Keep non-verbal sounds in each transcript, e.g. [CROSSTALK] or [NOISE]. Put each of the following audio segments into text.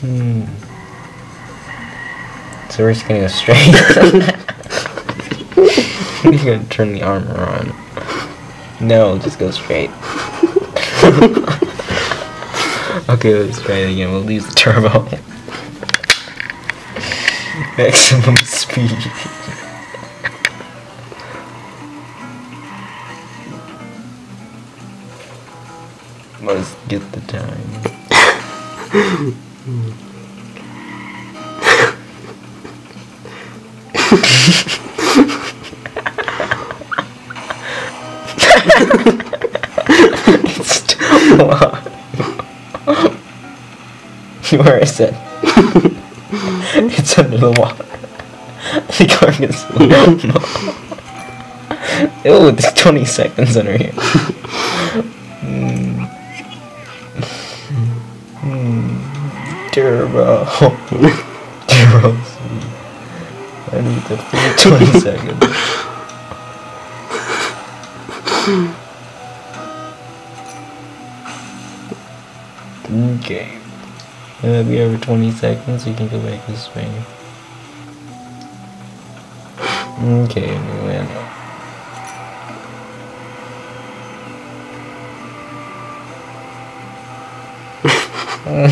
hmm. [LAUGHS] So we're just gonna go straight. [LAUGHS] You're gonna turn the armor on. No, just go straight. [LAUGHS] okay, let's try it again. We'll use the turbo. Maximum speed. Let's get the time. [LAUGHS] Where is it? it's under the water. The car gets Ew, there's 20 seconds under here. Turbo. Turbo. I need to feel 20 seconds. [LAUGHS] Okay. Uh, we have 20 seconds, you can go back this way. Okay, we. Hmm.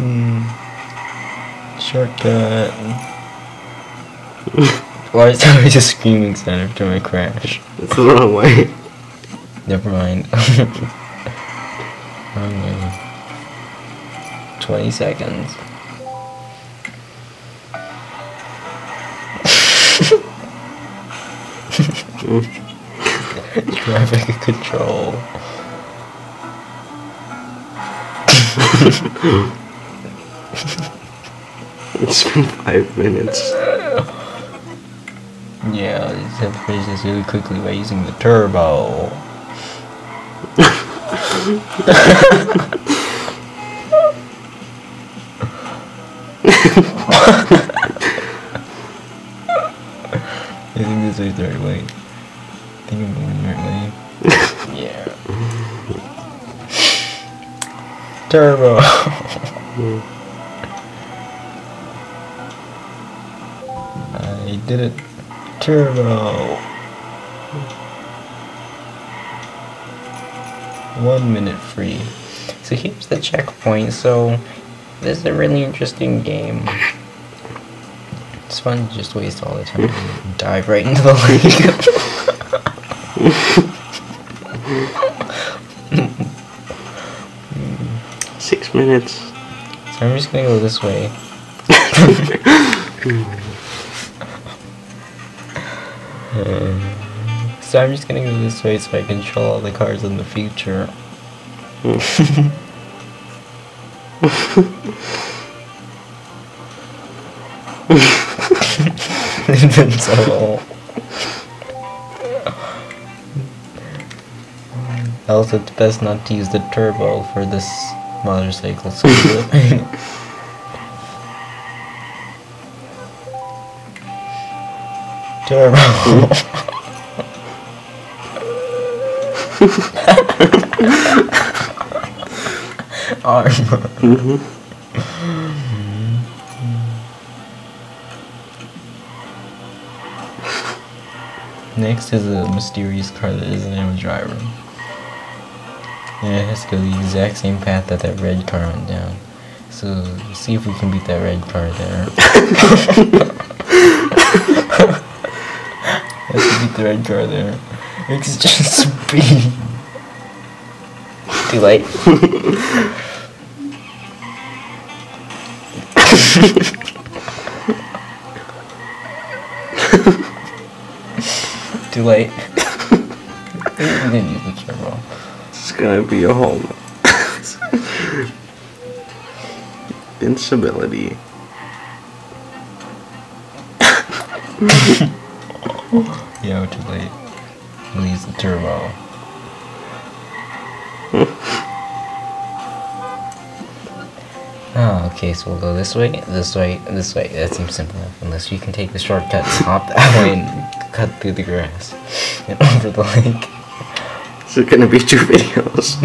[LAUGHS] Shortcut. [LAUGHS] Why is there always a screaming sound after my crash? It's the wrong way. Never mind. Wrong [LAUGHS] way. 20 seconds. Traffic control. [LAUGHS] It's been five minutes. Yeah, I just have to finish this really quickly raising the turbo. [LAUGHS] [LAUGHS] I think this is the right way. I think I'm going the right way. yeah. Turbo. [LAUGHS] I did it. Turbo. One minute free. So here's the checkpoint. So this is a really interesting game. It's fun to just waste all the time and dive right into the [LAUGHS] lake. [LAUGHS] Six minutes. So I'm just gonna go this way. Uh, so I'm just gonna go this way so I can control all the cars in the future. [LAUGHS] Invincible. Also, it's best not to use the turbo for this motorcycle. So turbo. Armor. Next is a mysterious car that isn't even a driver. And it has to go the exact same path that that red car went down. So, see if we can beat that red car there. [LAUGHS] [LAUGHS] Let's beat the red car there. It's just [LAUGHS] speed. Too late. Too late. It's gonna be a home. Yeah, we're too late. We'll use the turbo. Oh, okay, so we'll go this way, this way, this way. That seems simple enough. Unless you can take the shortcut, hop that [LAUGHS] way, and cut through the grass. and [LAUGHS] over the lake. Is gonna be two videos?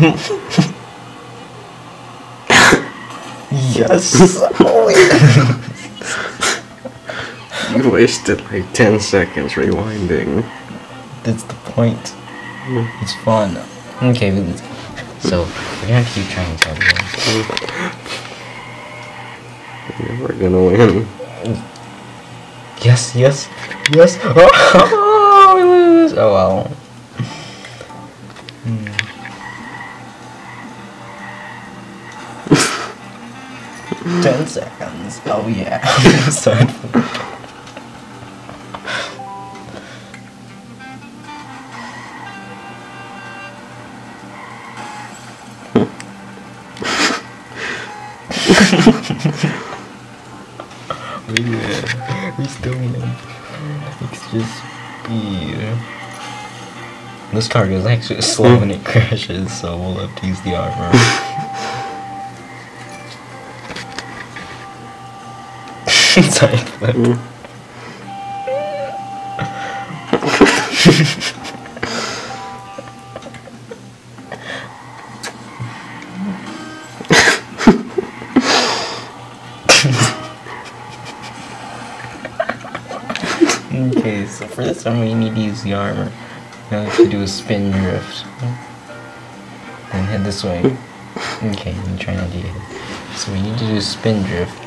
Yes. oh, [LAUGHS] yeah. You wasted like 10 seconds rewinding. That's the point. Hmm. It's fun. Okay, so we're gonna keep trying to tell you. [LAUGHS] We're gonna win. Yes, yes, yes. [LAUGHS] Oh, we lose. Oh well. Ten seconds. Oh yeah. Sorry. we win. We still win. It's just speed. This car is actually slow when it [LAUGHS] crashes, so we'll have to use the armor. [LAUGHS] Mm. okay, so for this one we need to use the armor. Now we have to do a spin drift. And head this way. Okay, I'm trying to do it. So we need to do a spin drift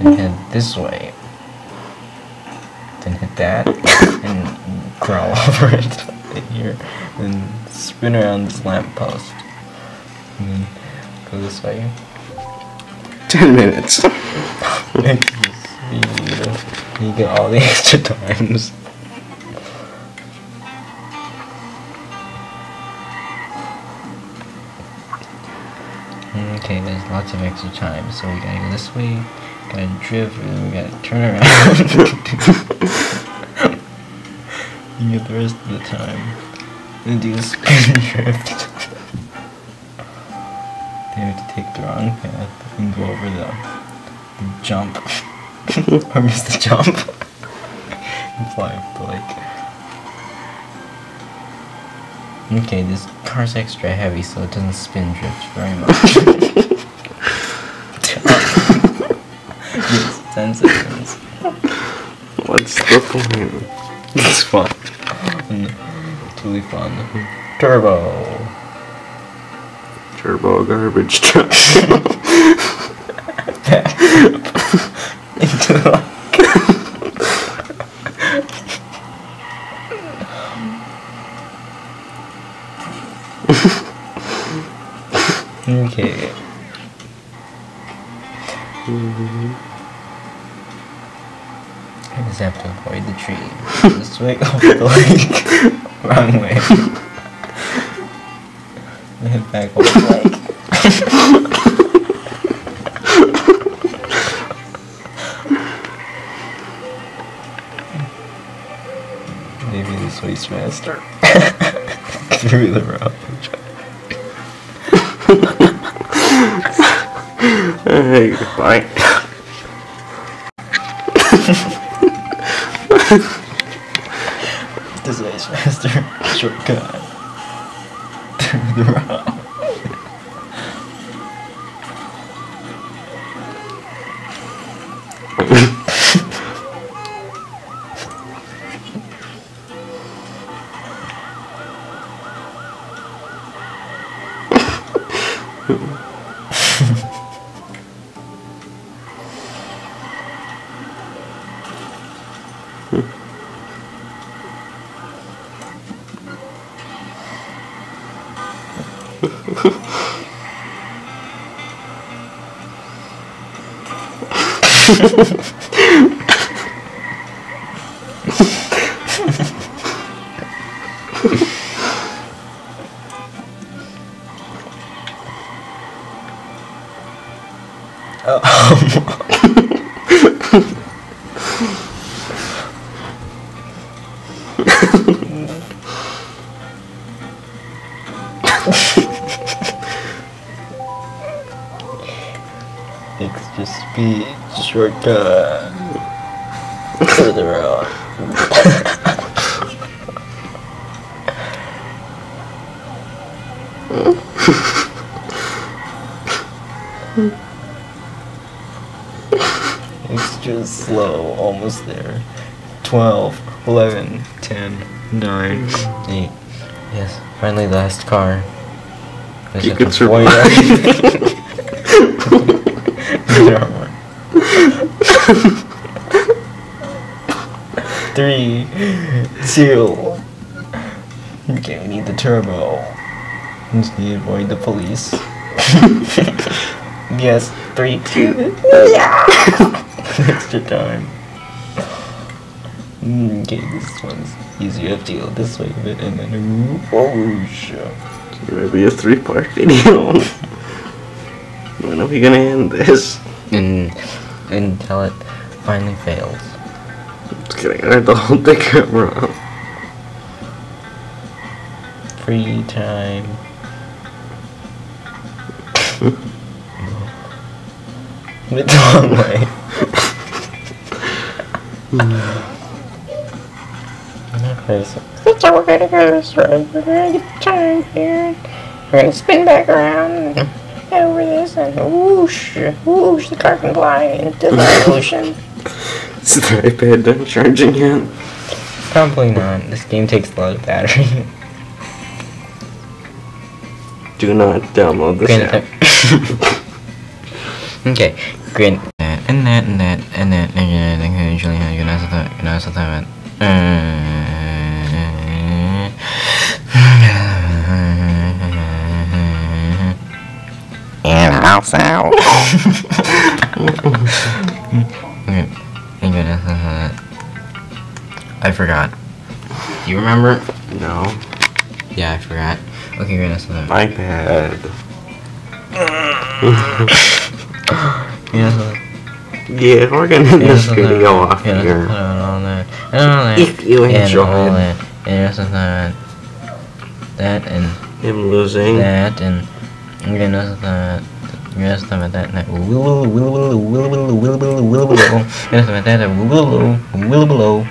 and head this way. Then hit that [COUGHS] and crawl [LAUGHS] over it here. Then spin around this lamppost. And then go this way. 10 minutes. [LAUGHS] You get all the [LAUGHS] extra times. Okay, there's lots of extra time, so we gotta go this way, gotta drift, and then we gotta turn around. [LAUGHS] you get the rest of the time. Then do a spin drift. Then we have to take the wrong path and go over the, the jump. [LAUGHS] or miss the jump. and fly up the lake. Okay, this car's extra heavy so it doesn't spin drift very much. [LAUGHS] yes, 10 seconds. What's the point? It's fun. Totally fun. Turbo! Turbo garbage truck. [LAUGHS] This way the lake. [LAUGHS] Wrong way. And head back over the lake. Maybe this way's faster. [LAUGHS] Through the road. [LAUGHS] hey, bye. This way's faster. Shortcut. [LAUGHS] Through the road. [LAUGHS] Extra we're uh, on. it's just slow, almost there. 12, 11, 10, 9, 8. Yes, finally, last car. There's you can survive. [LAUGHS] There are more. Three, two. Okay, we need the turbo. Just need to avoid the police. [LAUGHS] yes, three, two. Yeah. [LAUGHS] Extra time. Mm, Okay, this one's easier. You have to go this way a bit and then whoosh. Maybe a three part video. [LAUGHS] when are we gonna end this? And until it finally fails. Just kidding, I had to hold the camera up. Free time. [LAUGHS] Went the wrong way. Okay, so so we're gonna go this way. We're gonna get the time here. We're gonna spin back around and head over this and whoosh, whoosh, the car can fly into the ocean. Is the iPad done charging yet? Probably not. This game takes a lot of battery. Do not download this Grand app. Theft- okay, grand that and that and that and that and that and that usually how you know that you know that and also okay, and you know that. I forgot. Do you remember? No. Yeah, I forgot. Okay, we're gonna that. iPad. Yeah, Yeah, we're gonna end this Yeah, video off yeah, here. and all that, and all that, If you and all enjoyed that, and also that, that, and him losing, that, and and also that, and also that, that, and that, willow, willow, willow, willow, willow, willow, willow, willow, and also that, that, Okay, I'm gonna. I forgot. You remember? No. Yeah, I forgot. Okay, we're gonna something. iPad. [LAUGHS] yeah, yeah, we're gonna end this video off yeah, here. If you enjoy it. That and him losing. That and I'm gonna that willow, willow, willow.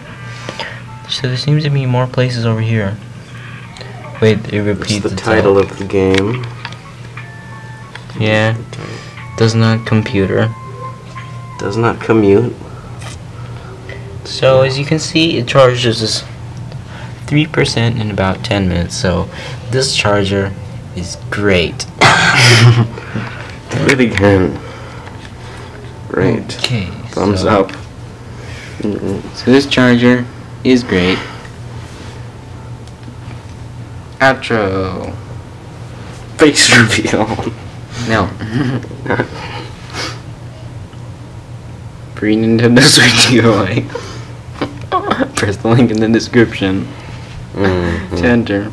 So there seems to be more places over here. Wait, it it's repeats the itself. title of the game. Yeah, does not computer. Does not commute. So as you can see, it charges us 3% in about 10 minutes. So this charger is great. [LAUGHS] [LAUGHS] It again. Great. Okay. Thumbs so, up. Mm-mm. So this charger is great. Outro. Face [LAUGHS] reveal. No. Free Nintendo [LAUGHS] Switch giveaway. [LAUGHS] Press the link in the description mm-hmm. to enter.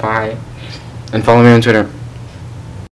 Bye. And follow me on Twitter.